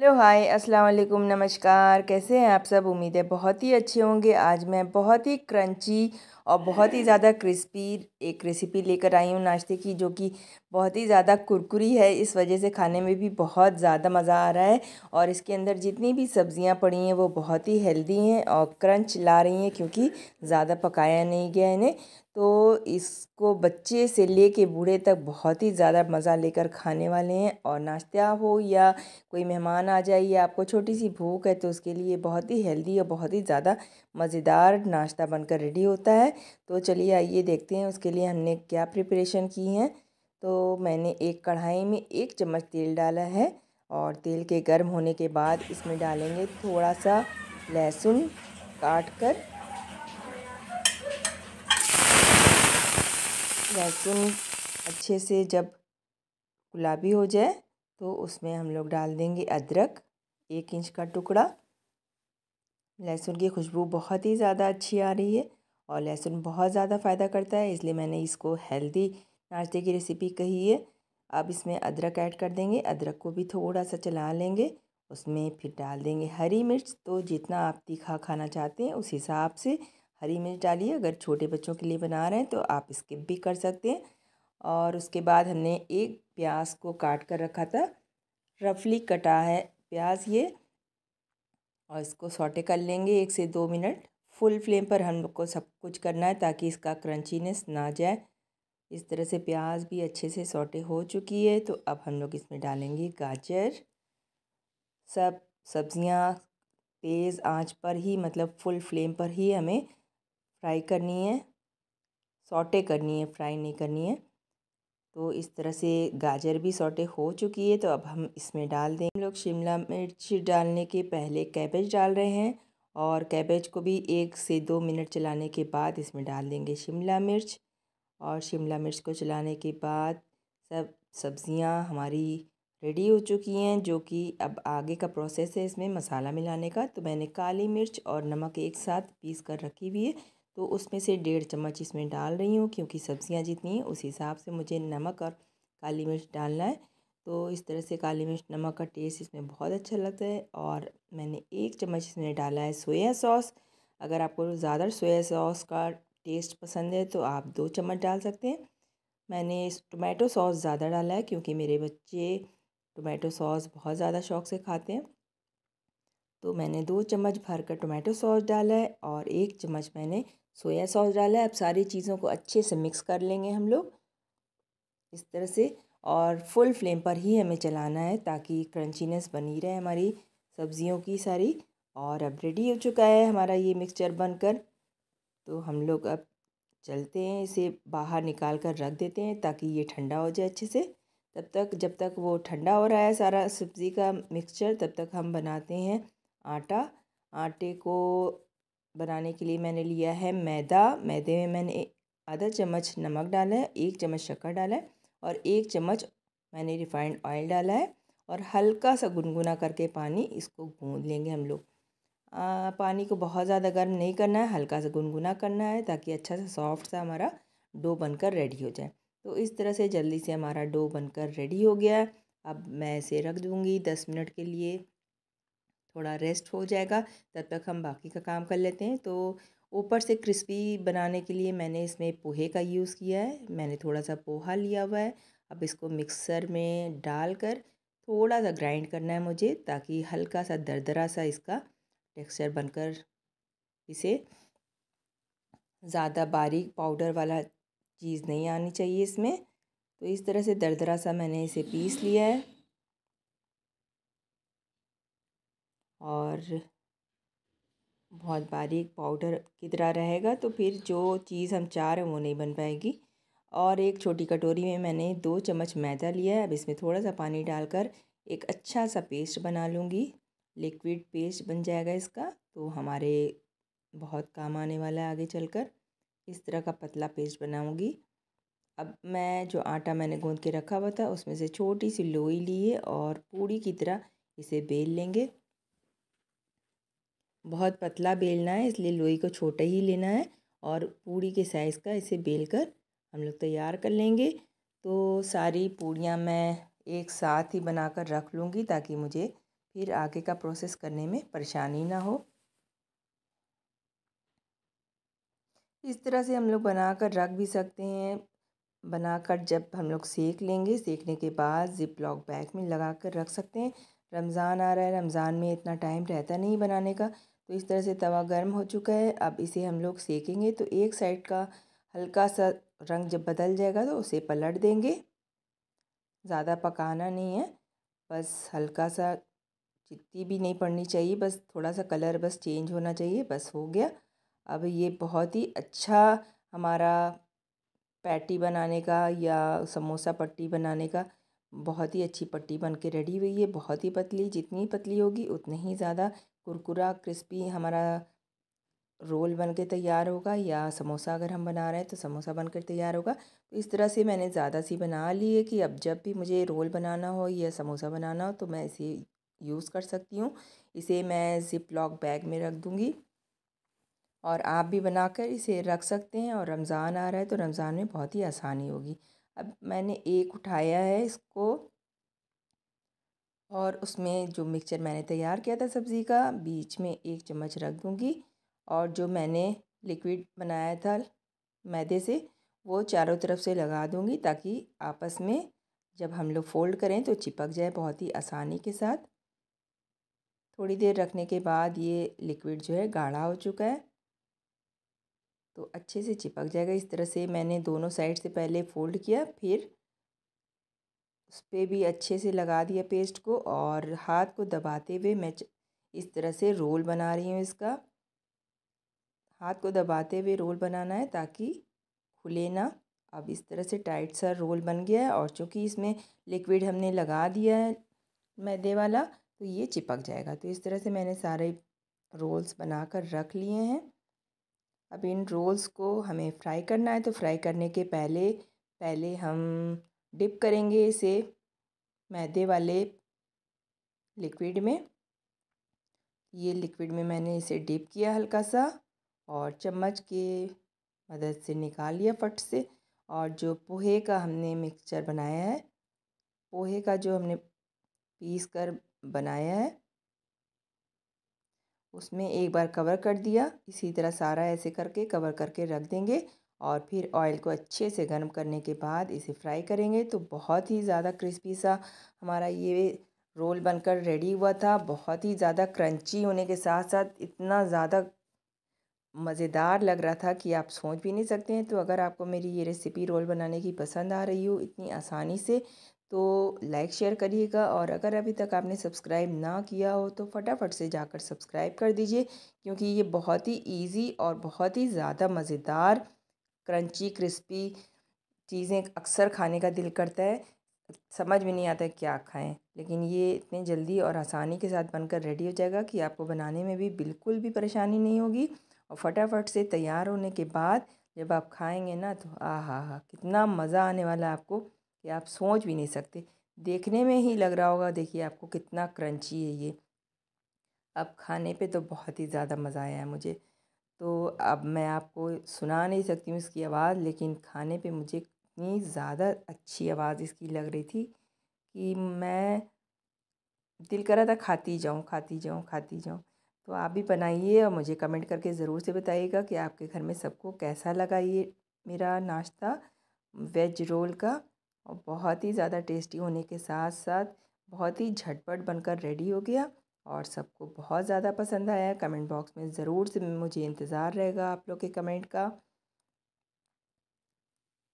Hello, हाय, अस्सलाम वालेकुम, नमस्कार। कैसे हैं आप सब? उम्मीद है बहुत ही अच्छे होंगे। आज मैं बहुत ही क्रंची और बहुत ही ज़्यादा क्रिस्पी, एक रेसिपी लेकर आई हूँ नाश्ते की, जो कि बहुत ही ज़्यादा कुरकुरी है। इस वजह से खाने में भी बहुत ज़्यादा मज़ा आ रहा है और इसके अंदर जितनी भी सब्ज़ियाँ पड़ी हैं, वो बहुत ही हेल्दी हैं और क्रंच ला रही हैं क्योंकि ज़्यादा पकाया नहीं गया इन्हें। तो इसको बच्चे से ले के बूढ़े तक बहुत ही ज़्यादा मज़ा लेकर खाने वाले हैं और नाश्ता हो या कोई मेहमान आ जाए या आपको छोटी सी भूख है तो उसके लिए बहुत ही हेल्दी और बहुत ही ज़्यादा मज़ेदार नाश्ता बनकर रेडी होता है। तो चलिए आइए देखते हैं उसके लिए हमने क्या प्रिपरेशन की है। तो मैंने एक कढ़ाई में एक चम्मच तेल डाला है और तेल के गर्म होने के बाद इसमें डालेंगे थोड़ा सा लहसुन काट कर लहसुन अच्छे से जब गुलाबी हो जाए तो उसमें हम लोग डाल देंगे अदरक एक इंच का टुकड़ा। लहसुन की खुशबू बहुत ही ज़्यादा अच्छी आ रही है और लहसुन बहुत ज़्यादा फ़ायदा करता है, इसलिए मैंने इसको हेल्दी नाश्ते की रेसिपी कही है। अब इसमें अदरक ऐड कर देंगे, अदरक को भी थोड़ा सा चला लेंगे, उसमें फिर डाल देंगे हरी मिर्च। तो जितना आप तीखा खाना चाहते हैं, उस हिसाब से हरी मिर्च डालिए। अगर छोटे बच्चों के लिए बना रहे हैं तो आप स्किप भी कर सकते हैं। और उसके बाद हमने एक प्याज को काट कर रखा था। रफली कटा है प्याज ये। और इसको सॉटे कर लेंगे एक से दो मिनट। फुल फ्लेम पर हम लोग को सब कुछ करना है ताकि इसका क्रंचीनेस ना जाए। इस तरह से प्याज भी अच्छे से सॉटे हो चुकी है तो अब हम लोग इसमें डालेंगे गाजर। सब सब्ज़ियाँ तेज़ आँच पर ही मतलब फुल फ्लेम पर ही हमें फ्राई करनी है। सॉटे करनी है, फ्राई नहीं करनी है। तो इस तरह से गाजर भी सॉटे हो चुकी है तो अब हम इसमें डाल दें। हम लोग शिमला मिर्च डालने के पहले कैबेज डाल रहे हैं और कैबेज को भी एक से दो मिनट चलाने के बाद इसमें डाल देंगे शिमला मिर्च। और शिमला मिर्च को चलाने के बाद सब सब्ज़ियाँ हमारी रेडी हो चुकी हैं, जो कि अब आगे का प्रोसेस है इसमें मसाला मिलाने का। तो मैंने काली मिर्च और नमक एक साथ पीस कर रखी हुई है। तो उसमें से डेढ़ चम्मच इसमें डाल रही हूँ क्योंकि सब्ज़ियाँ जितनी हैं, उस हिसाब से मुझे नमक और काली मिर्च डालना है। तो इस तरह से काली मिर्च, नमक का टेस्ट इसमें बहुत अच्छा लगता है और मैंने एक चम्मच इसमें डाला है सोया सॉस। अगर आपको ज़्यादा सोया सॉस का टेस्ट पसंद है तो आप दो चम्मच डाल सकते हैं। मैंने टोमेटो सॉस ज़्यादा डाला है क्योंकि मेरे बच्चे टोमेटो सॉस बहुत ज़्यादा शौक से खाते हैं। तो मैंने दो चम्मच भर कर टोमेटो सॉस डाला है और एक चम्मच मैंने सोया सॉस डाला है, अब सारी चीज़ों को अच्छे से मिक्स कर लेंगे हम लोग। इस तरह से, और फुल फ्लेम पर ही हमें चलाना है ताकि क्रंचीनेस बनी रहे हमारी सब्ज़ियों की सारी। और अब रेडी हो चुका है हमारा ये मिक्सचर बनकर। तो हम लोग अब चलते हैं, इसे बाहर निकाल कर रख देते हैं ताकि ये ठंडा हो जाए अच्छे से। तब तक, जब तक वो ठंडा हो रहा है सारा सब्ज़ी का मिक्सचर तब तक हम बनाते हैं आटा। आटे को बनाने के लिए मैंने लिया है मैदा। मैदे में मैंने आधा चम्मच नमक डाला है, एक चम्मच शक्कर डाला है और एक चम्मच मैंने रिफाइंड ऑयल डाला है और हल्का सा गुनगुना करके पानी इसको गूँध लेंगे हम लोग। पानी को बहुत ज़्यादा गर्म नहीं करना है, हल्का सा गुनगुना करना है ताकि अच्छा सा सॉफ्ट सा हमारा डो बनकर रेडी हो जाए। तो इस तरह से जल्दी से हमारा डो बनकर रेडी हो गया है। अब मैं इसे रख दूँगी दस मिनट के लिए। थोड़ा रेस्ट हो जाएगा, तब तक हम बाकी का काम कर लेते हैं। तो ऊपर से क्रिस्पी बनाने के लिए मैंने इसमें पोहे का यूज़ किया है, मैंने थोड़ा सा पोहा लिया हुआ है। अब इसको मिक्सर में डालकर थोड़ा सा ग्राइंड करना है मुझे, ताकि हल्का सा दरदरा सा इसका टेक्सचर बनकर इसे ज़्यादा बारीक पाउडर वाला चीज़ नहीं आनी चाहिए इसमें। तो इस तरह से दरदरा सा मैंने इसे पीस लिया है। और बहुत बारीक पाउडर की तरह रहेगा तो फिर जो चीज़ हम चाह रहे हैं वो नहीं बन पाएगी। और एक छोटी कटोरी में मैंने दो चम्मच मैदा लिया है। अब इसमें थोड़ा सा पानी डालकर एक अच्छा सा पेस्ट बना लूँगी। लिक्विड पेस्ट बन जाएगा इसका तो हमारे बहुत काम आने वाला है आगे चलकर। इस तरह का पतला पेस्ट बनाऊँगी। अब मैं जो आटा मैंने गूँध के रखा हुआ था, उसमें से छोटी सी लोई लिए और पूड़ी की तरह इसे बेल लेंगे। बहुत पतला बेलना है, इसलिए लोई को छोटा ही लेना है और पूड़ी के साइज़ का इसे बेल कर हम लोग तैयार कर लेंगे। तो सारी पूड़ियाँ मैं एक साथ ही बनाकर रख लूँगी ताकि मुझे फिर आगे का प्रोसेस करने में परेशानी ना हो। इस तरह से हम लोग बना कर रख भी सकते हैं। बनाकर जब हम लोग सेक लेंगे, सेकने के बाद ज़िप लॉक बैग में लगा कर रख सकते हैं। रमज़ान आ रहा है, रमज़ान में इतना टाइम रहता नहीं बनाने का तो इस तरह से तवा गर्म हो चुका है, अब इसे हम लोग सेकेंगे तो एक साइड का हल्का सा रंग जब बदल जाएगा तो उसे पलट देंगे। ज़्यादा पकाना नहीं है, बस हल्का सा चित्ती भी नहीं पड़नी चाहिए, बस थोड़ा सा कलर बस चेंज होना चाहिए, बस हो गया। अब ये बहुत ही अच्छा हमारा पैटी बनाने का या समोसा पट्टी बनाने का बहुत ही अच्छी पट्टी बन के रेडी हुई है। बहुत ही पतली, जितनी पतली होगी, उतनी ही ज़्यादा कुरकुरा क्रिस्पी हमारा रोल बन के तैयार होगा या समोसा अगर हम बना रहे हैं तो समोसा बन कर तैयार होगा। तो इस तरह से मैंने ज़्यादा सी बना ली है कि अब जब भी मुझे रोल बनाना हो या समोसा बनाना हो तो मैं इसे यूज़ कर सकती हूँ। इसे मैं ज़िप लॉक बैग में रख दूँगी और आप भी बनाकर इसे रख सकते हैं और रमज़ान आ रहा है तो रमज़ान में बहुत ही आसानी होगी। अब मैंने एक उठाया है इसको। और उसमें जो मिक्सचर मैंने तैयार किया था सब्ज़ी का, बीच में एक चम्मच रख दूँगी। और जो मैंने लिक्विड बनाया था मैदे से, वो चारों तरफ़ से लगा दूँगी ताकि आपस में जब हम लोग फ़ोल्ड करें तो चिपक जाए बहुत ही आसानी के साथ। थोड़ी देर रखने के बाद ये लिक्विड जो है गाढ़ा हो चुका है। तो अच्छे से चिपक जाएगा। इस तरह से मैंने दोनों साइड से पहले फ़ोल्ड किया, फिर उस पर भी अच्छे से लगा दिया पेस्ट को और हाथ को दबाते हुए मैं इस तरह से रोल बना रही हूँ इसका। हाथ को दबाते हुए रोल बनाना है ताकि खुले ना। अब इस तरह से टाइट सा रोल बन गया है और चूँकि इसमें लिक्विड हमने लगा दिया है मैदे वाला तो ये चिपक जाएगा। तो इस तरह से मैंने सारे रोल्स बनाकर रख लिए हैं। अब इन रोल्स को हमें फ्राई करना है तो फ्राई करने के पहले पहले हम डिप करेंगे इसे मैदे वाले लिक्विड में। ये लिक्विड में मैंने इसे डिप किया हल्का सा और चम्मच के मदद से निकाल लिया फट से। और जो पोहे का हमने मिक्सचर बनाया है, पोहे का जो हमने पीस कर बनाया है उसमें एक बार कवर कर दिया। इसी तरह सारा ऐसे करके कवर करके रख देंगे और फिर ऑयल को अच्छे से गर्म करने के बाद इसे फ्राई करेंगे। तो बहुत ही ज़्यादा क्रिस्पी सा हमारा ये रोल बनकर रेडी हुआ था। बहुत ही ज़्यादा क्रंची होने के साथ साथ इतना ज़्यादा मज़ेदार लग रहा था कि आप सोच भी नहीं सकते हैं। तो अगर आपको मेरी ये रेसिपी रोल बनाने की पसंद आ रही हो इतनी आसानी से तो लाइक शेयर करिएगा और अगर अभी तक आपने सब्सक्राइब ना किया हो तो फटाफट से जाकर सब्सक्राइब कर दीजिए, क्योंकि ये बहुत ही इजी और बहुत ही ज़्यादा मज़ेदार क्रंची क्रिस्पी चीज़ें अक्सर खाने का दिल करता है। समझ में नहीं आता क्या खाएँ, लेकिन ये इतने जल्दी और आसानी के साथ बनकर रेडी हो जाएगा कि आपको बनाने में भी बिल्कुल भी परेशानी नहीं होगी। और फटाफट से तैयार होने के बाद जब आप खाएँगे ना तो आ हा हा कितना मज़ा आने वाला है आपको। कि आप सोच भी नहीं सकते। देखने में ही लग रहा होगा, देखिए आपको कितना क्रंची है ये। अब खाने पे तो बहुत ही ज़्यादा मज़ा आया है मुझे। तो अब मैं आपको सुना नहीं सकती हूँ इसकी आवाज़, लेकिन खाने पे मुझे इतनी ज़्यादा अच्छी आवाज़ इसकी लग रही थी कि मैं दिल कर रहा था खाती जाऊँ खाती जाऊँ खाती जाऊँ। तो आप भी बनाइए और मुझे कमेंट करके ज़रूर से बताइएगा कि आपके घर में सबको कैसा लगा ये मेरा नाश्ता वेज रोल का। और बहुत ही ज़्यादा टेस्टी होने के साथ साथ बहुत ही झटपट बनकर रेडी हो गया और सबको बहुत ज़्यादा पसंद आया। कमेंट बॉक्स में ज़रूर से मुझे इंतज़ार रहेगा आप लोग के कमेंट का।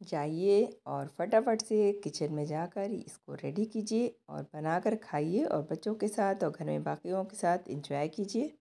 जाइए और फटाफट से किचन में जाकर इसको रेडी कीजिए और बनाकर खाइए और बच्चों के साथ और घर में बाकियों के साथ इंजॉय कीजिए।